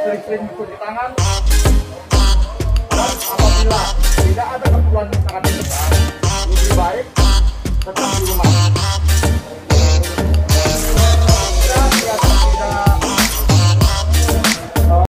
sering-sering mencuci tangan apabila